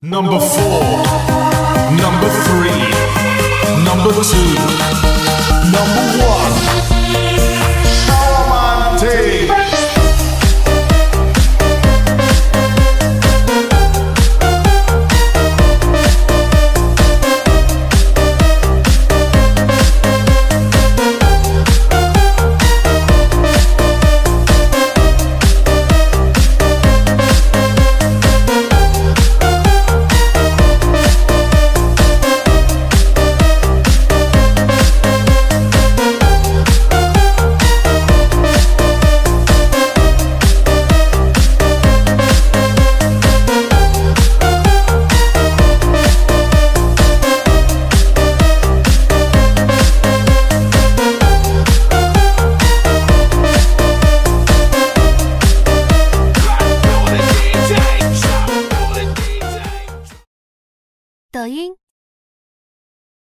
Number four, number three, number two, number one. 抖音。